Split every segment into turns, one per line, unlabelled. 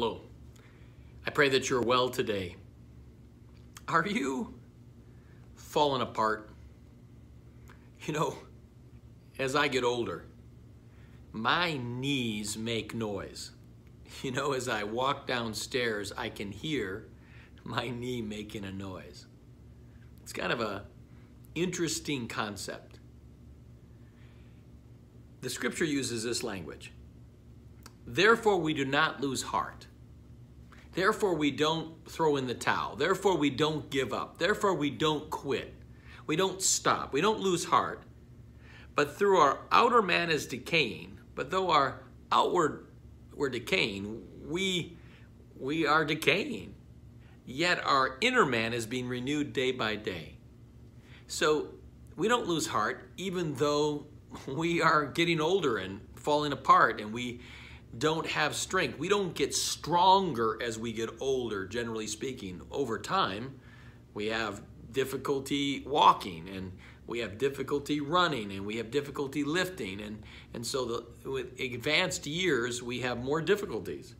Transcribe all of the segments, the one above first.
Hello. I pray that you're well today. Are you falling apart? You know, as I get older, my knees make noise. You know, as I walk downstairs, I can hear my knee making a noise. It's kind of a interesting concept. The scripture uses this language. Therefore, we do not lose heart. Therefore, we don't throw in the towel. Therefore, we don't give up. Therefore, we don't quit. We don't stop. We don't lose heart. But through our outer man is decaying, but though our outward we're decaying, we we are decaying. Yet our inner man is being renewed day by day. So we don't lose heart, even though we are getting older and falling apart and we don't have strength. We don't get stronger as we get older, generally speaking. Over time, we have difficulty walking and we have difficulty running and we have difficulty lifting. And, and so the, with advanced years, we have more difficulties.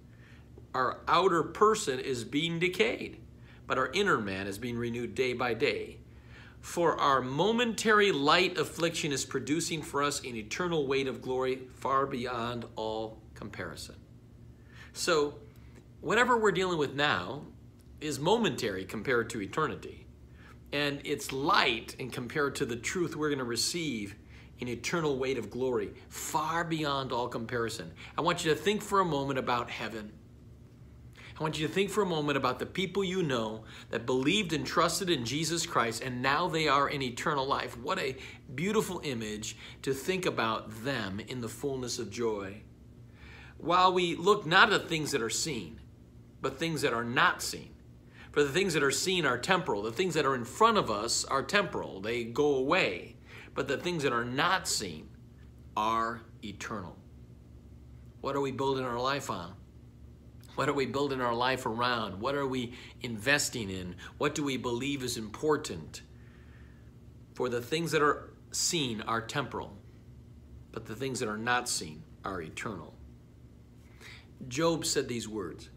Our outer person is being decayed, but our inner man is being renewed day by day. For our momentary light affliction is producing for us an eternal weight of glory far beyond all comparison. So, whatever we're dealing with now is momentary compared to eternity. And it's light and compared to the truth we're going to receive in eternal weight of glory, far beyond all comparison. I want you to think for a moment about heaven. I want you to think for a moment about the people you know that believed and trusted in Jesus Christ and now they are in eternal life. What a beautiful image to think about them in the fullness of joy. While we look not at things that are seen, but things that are not seen. For the things that are seen are temporal. The things that are in front of us are temporal. They go away. But the things that are not seen are eternal. What are we building our life on? What are we building our life around? What are we investing in? What do we believe is important? For the things that are seen are temporal, but the things that are not seen are eternal. Job said these words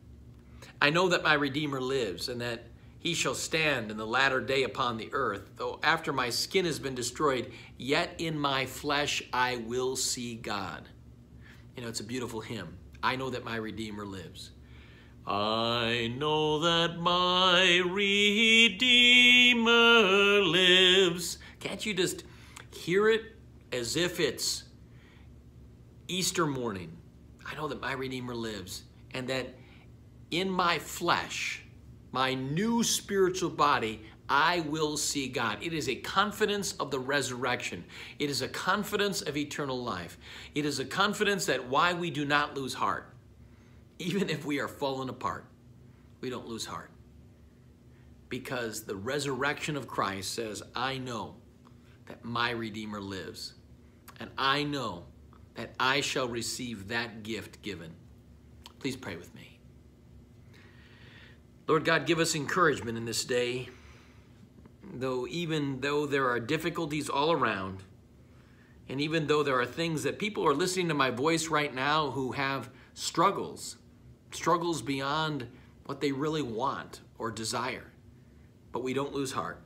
I know that my Redeemer lives, and that he shall stand in the latter day upon the earth. Though after my skin has been destroyed, yet in my flesh I will see God. You know, it's a beautiful hymn. I know that my Redeemer lives. I know that my Redeemer lives. Can't you just hear it as if it's Easter morning? I know that my Redeemer lives and that in my flesh, my new spiritual body, I will see God. It is a confidence of the resurrection. It is a confidence of eternal life. It is a confidence that why we do not lose heart even if we are fallen apart, we don't lose heart. Because the resurrection of Christ says, I know that my Redeemer lives, and I know that I shall receive that gift given. Please pray with me. Lord God, give us encouragement in this day, though even though there are difficulties all around, and even though there are things that people are listening to my voice right now who have struggles, struggles beyond what they really want or desire. But we don't lose heart.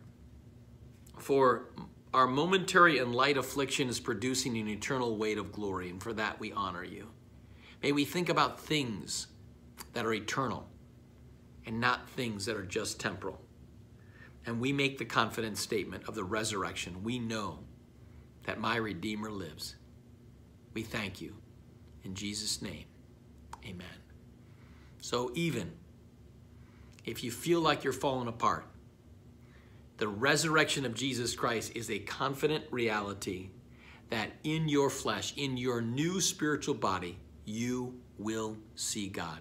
For our momentary and light affliction is producing an eternal weight of glory, and for that we honor you. May we think about things that are eternal and not things that are just temporal. And we make the confident statement of the resurrection. We know that my Redeemer lives. We thank you. In Jesus' name, amen. So even if you feel like you're falling apart, the resurrection of Jesus Christ is a confident reality that in your flesh, in your new spiritual body, you will see God.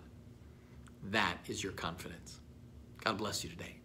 That is your confidence. God bless you today.